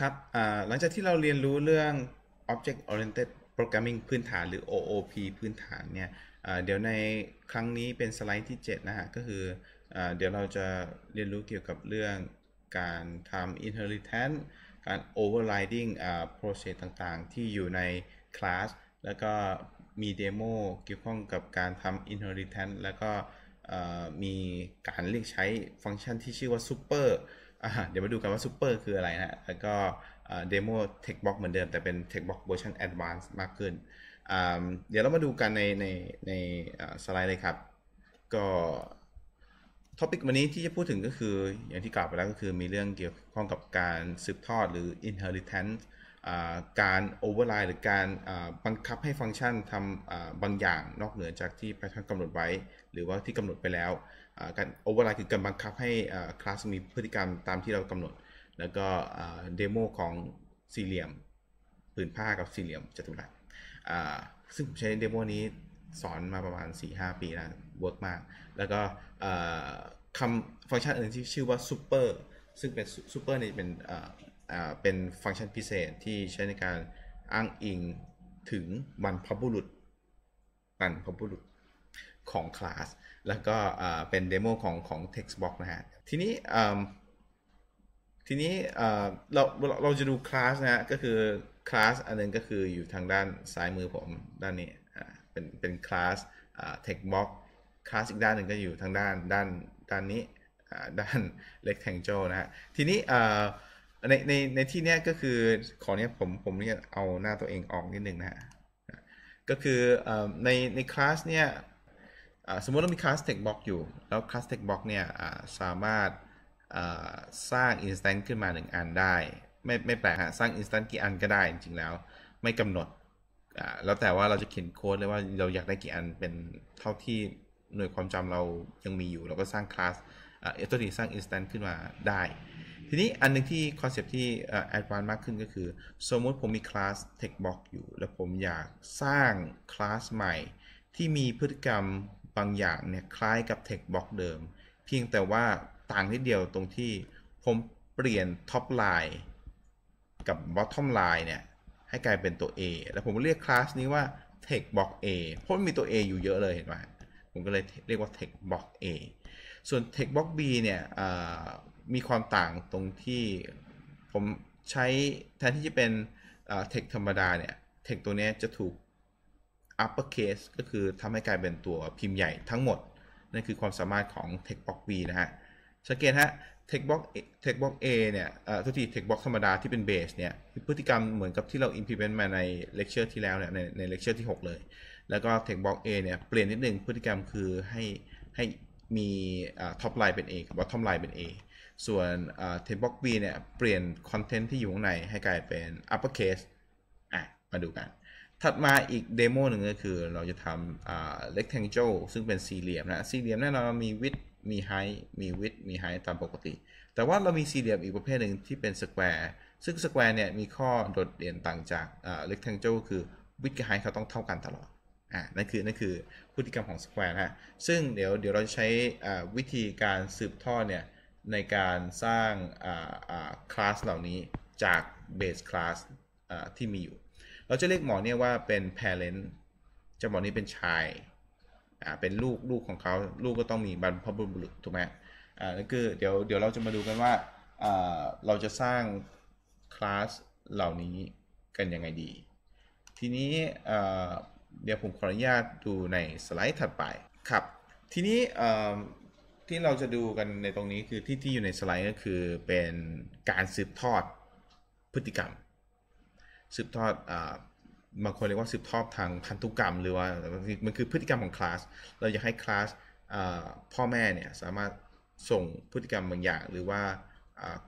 ครับหลังจากที่เราเรียนรู้เรื่อง Object Oriented Programming พื้นฐานหรือ OOP พื้นฐานเนี่ยเดี๋ยวในครั้งนี้เป็นสไลด์ที่ 7 นะฮะ ก็คืออเดี๋ยวเราจะเรียนรู้เกี่ยวกับเรื่องการทำ inheritance การ overriding process ต่างๆ ที่อยู่ในคลาสแล้วก็มีเดโมเกี่ยวข้องกับการทำ inheritance แล้วก็มีการเรียกใช้ฟังก์ชันที่ชื่อว่า super เดี๋ยวมาดูกันว่า super คืออะไรนะแล้วก็ demo textbox เหมือนเดิมแต่เป็น textbox เวอร์ชัน advanced มากขึ้น เดี๋ยวเรามาดูกันในในในสไลด์เลยครับ ก็ topic วันนี้ที่จะพูดถึงก็คืออย่างที่กล่าวไปแล้วก็คือมีเรื่องเกี่ยวข้องกับการสืบทอดหรือ inheritance การ override หรือการบังคับให้ฟังก์ชันทำบางอย่างนอกเหนือจากที่ Python กำหนดไว้ หรือว่าที่กำหนดไปแล้ว การ override คือการบังคับให้คลาสมีพฤติกรรมตามที่เรากำหนด แล้วก็ demo ของสี่เหลี่ยมผืนผ้ากับสี่เหลี่ยมจัตุรัสซึ่งผมใช้ demo นี้สอนมาประมาณ 4-5 ปีแล้ว work มาก แล้วก็คำฟังก์ชันอื่นที่ชื่อว่า super ซึ่งเป็น super นี่เป็นเป็นฟังก์ชันพิเศษที่ใช้ในการอ้างอิงถึงบรรพบุรุษบรรพบุรุษ ของคลาสแล้วก็เป็นเดโมของของ textbox นะฮะ ทีนี้ทีนี้เราเราจะดูคลาสนะฮะก็คือคลาสอันนึงก็คืออยู่ทางด้านซ้ายมือผมด้านนี้เป็นเป็นคลาส textbox คลาสอีกด้านหนึ่งก็อยู่ทางด้านด้านด้านนี้ด้าน rectangle นะฮะ ทีนี้ในในในที่นี้ก็คือขอเนี้ยผมผมเนี่ยเอาหน้าตัวเองออกนิดหนึ่งนะฮะ ก็คือในในคลาสเนี่ย สมมติเรามีคลาส textbox อยู่ แล้วคลาส textbox เนี่ยสามารถสร้าง instance ขึ้นมา 1 อันได้ ไม่ไม่แปลกฮะสร้าง instance กี่อันก็ได้จริงๆแล้ว ไม่กำหนดแล้วแต่ว่าเราจะเขียนโค้ดเลยว่าเราอยากได้กี่อันเป็นเท่าที่หน่วยความจำเรายังมีอยู่ เราก็สร้างคลาสเอตัวนี้สร้าง instance ขึ้นมาได้ ทีนี้อันนึงที่ concept ที่ advance มากขึ้นก็คือ สมมติผมมีคลาส TextBox อยู่ แล้วผมอยากสร้างคลาสใหม่ที่มีพฤติกรรม บางอย่างเนี่ยคล้ายกับ TextBox เดิม เพียงแต่ว่าต่างนิดเดียวตรงที่ผมเปลี่ยน Top Line กับ Bottom Line เนี่ยให้กลายเป็นตัว A แล้วผมเรียกคลาสนี้ว่า TextBox A เพราะมันมีตัว A อยู่เยอะเลยเห็นไหมผมก็เลยเรียกว่า TextBox A ส่วน TextBox B เนี่ยมีความต่างตรงที่ผมใช้แทนที่จะเป็นเทคธรรมดาเนี่ยเทคตัวนี้จะถูก upper case ก็คือทำให้กลายเป็นตัวพิมพ์ใหญ่ทั้งหมด นั่นคือความสามารถของ textbox B นะฮะสังเกตฮะ textbox textbox A เนี่ยทุกที textbox ธรรมดาที่เป็น base เนี่ยพฤติกรรมเหมือนกับที่เรา implement มาใน lecture ที่แล้วเนี่ยในใน lecture ที่ 6 เลย แล้วก็ textbox A เนี่ยเปลี่ยนนิดนึงพฤติกรรมคือให้ให้มี top line เป็น A กับ bottom line เป็น A ส่วน textbox B เนี่ยเปลี่ยน content ที่อยู่ข้างในให้กลายเป็น upper case อะมาดูกัน ถัดมาอีก demo หนึ่งก็คือเราจะทำ rectangle ซึ่งเป็นสี่เหลี่ยมนะ สี่เหลี่ยมแน่นอนมี width มี height มี width มี height ตามปกติ แต่ว่าเรามีสี่เหลี่ยมอีกประเภทหนึ่งที่เป็น square ซึ่ง square เนี่ยมีข้อโดดเด่นต่างจาก rectangle คือ width กับ height เขาต้องเท่ากันตลอดอ่านั่นคือนั่นคือพฤติกรรมของ square นะฮะซึ่งเดี๋ยวเดี๋ยวเราจะใช้วิธีการสืบทอดเนี่ยในการสร้างคลาสเหล่านี้จากเบสคลาสที่มีอยู่ เราจะเรียกหมอเนี่ยว่าเป็น parent จะหมอนี้เป็นชายเป็นลูกลูกของเขาลูกก็ต้องมีบรรพบุรุษถูกไหมอ่านั่นคือเดี๋ยวเดี๋ยวเราจะมาดูกันว่าเราจะสร้างคลาสเหล่านี้กันยังไงดี ทีนี้เดี๋ยวผมขออนุญาตดูในสไลด์ถัดไปครับ ทีนี้ที่เราจะดูกันในตรงนี้คือที่ที่อยู่ในสไลด์ก็คือเป็นการสืบทอดพฤติกรรม สืบทอดบางคนเรียกว่าสืบทอดทางพันธุกรรม หรือว่ามันคือพฤติกรรมของคลาส เราอยากให้คลาสพ่อแม่เนี่ยสามารถส่งพฤติกรรมบางอย่าง หรือว่า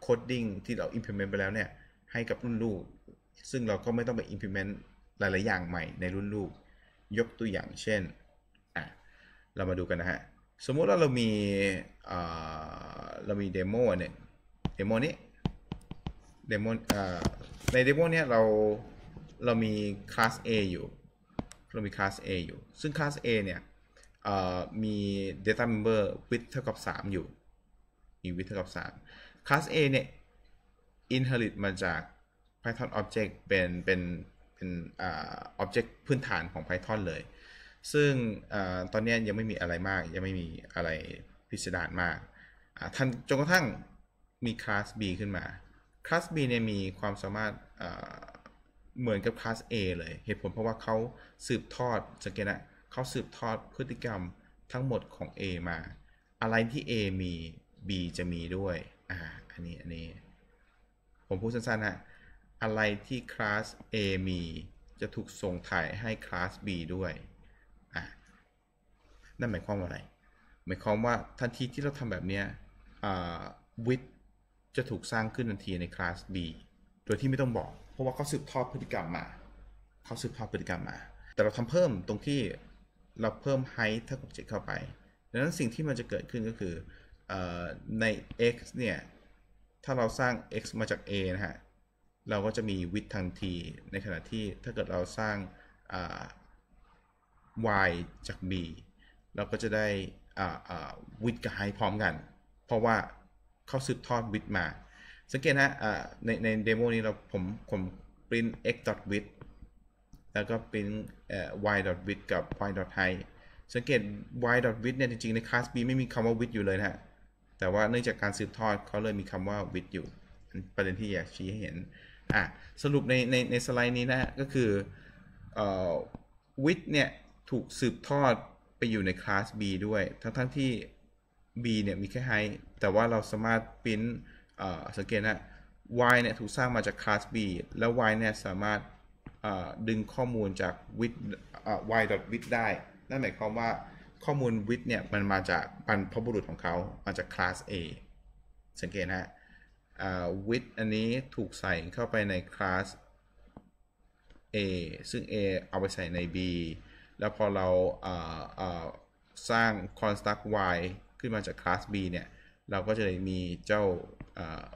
coding ที่เรา implement ไปแล้วเนี่ยให้กับรุ่นลูก ซึ่งเราก็ไม่ต้องไป implement หลาย ๆ อย่างใหม่ในรุ่นลูก ยกตัวอย่างเช่นเรามาดูกันนะฮะ สมมุติว่าเรามีเรามี demo หนึ่ง demo นี้ demo ใน demo เนี้ยเราเรามีคลาส A อยู่ เรามีคลาส A อยู่ ซึ่งคลาส A เนี่ยมี data member width เท่ากับ 3 อยู่ มี width เท่ากับ3คลาส A เนี่ย inherit มาจาก Python Object เป็นเป็นเป็นอ่า Object พื้นฐานของ Python เลย ซึ่งอตอนนี้ยังไม่มีอะไรมาก ยังไม่มีอะไรพิสดารมากท่านจนกระทั่งมีคลาส B ขึ้นมา คลาส B เนี่ยมีความสามารถเหมือนกับคลาส A เลยเหตุผลเพราะว่าเขาสืบทอดสังเกตนะเขาสืบทอดพฤติกรรมทั้งหมดของ A มา อะไรที่ A มี B จะมีด้วยอ่าอันนี้อันนี้ ผมพูดสั้นๆนะอะไรที่คลาส A มีจะถูกส่งถ่ายให้คลาส B ด้วยอะนั่นหมายความว่าอะไร หมายความว่าทันทีที่เราทำแบบเนี้ยวิด จะถูกสร้างขึ้นทันทีในคลาส B โดยที่ไม่ต้องบอก เพราะว่าเขาสืบทอดพฤติกรรมมา เขาสืบทอดพฤติกรรมมา แต่เราทำเพิ่มตรงที่เราเพิ่ม height ถ้า object เข้าไป ดังนั้นสิ่งที่มันจะเกิดขึ้นก็คืออใน x เนี่ย ถ้าเราสร้าง x มาจาก a นะฮะ เราก็จะมี width ทันที ในขณะที่ถ้าเกิดเราสร้าง y จาก b เราก็จะได้อ่าอ่า width กับ height พร้อมกัน เพราะว่า เขาสืบทอด width มา สังเกตนะในในเดโมนี้เราผมผม print x width แล้วก็ print เอ่อ y width กับ y height สังเกต y width เนี่ยจริงๆ ในคลาส b ไม่มีคำว่า width อยู่เลยนะฮะ แต่ว่าเนื่องจากการสืบทอดเขาเลยมีคำว่า width อยู่ ประเด็นที่อยากชี้ให้เห็น อะ สรุปในในในสไลด์นี้นะก็คือเอ่อ width เนี่ยถูกสืบทอดไปอยู่ในคลาส b ด้วย ทั้งทั้งที่ b เนี่ยมีแค่ height แต่ว่าเราสามารถปริ้นเอ่อสังเกตนะ y เนี่ยถูกสร้างมาจากคลาส b แล้ว y เนี่ยสามารถดึงข้อมูลจาก width y width ได้ นั่นหมายความว่าข้อมูล width เนี่ยมันมาจากบรรพบุรุษของเขามาจากคลาส A สังเกตนะฮะ width อันนี้ถูกใส่เข้าไปในคลาส A ซึ่ง A เอาไปใส่ใน B แล้วพอเราสร้าง construct y ขึ้นมาจากคลาส B เนี่ย เราก็จะมีเจ้าเอ่อ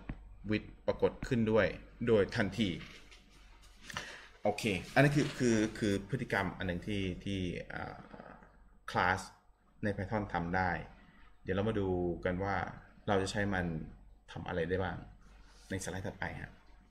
width ปรากฏขึ้นด้วยโดยทันที โอเค อันนี้คือคือคือพฤติกรรมอันหนึ่งที่ที่คลาสใน Python ทำได้ เดี๋ยวเรามาดูกันว่าเราจะใช้มันทำอะไรได้บ้าง ในสไลด์ถัดไปครับ